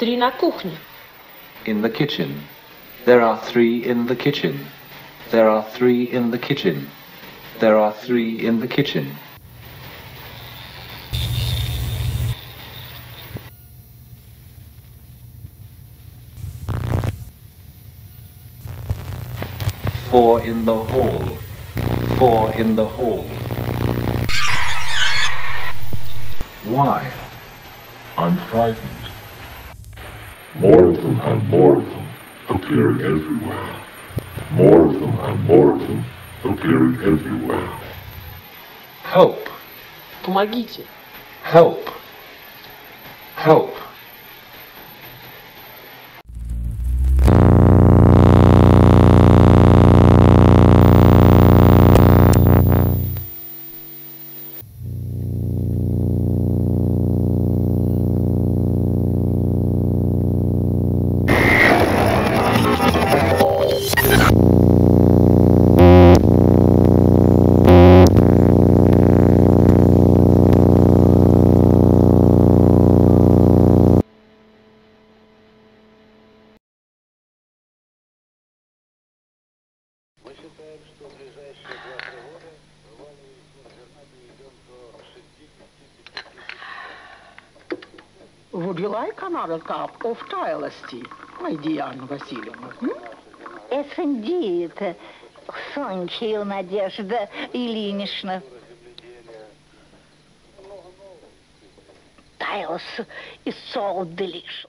Три на кухне. In the kitchen. There are three in the kitchen. There are three in the kitchen. There are three in the kitchen. Four in the hall. Four in the hall. Why? I'm frightened. More of them and more of them, appearing everywhere. More of them and more of them, appearing everywhere. Help! Помогите. Help! Help! считаем, что в ближайшие 2-3 года Would you like another cup of chai my dear Anna Васильевна? Yes, indeed. Thank you, Надежда Ильинична. Tails is so delicious.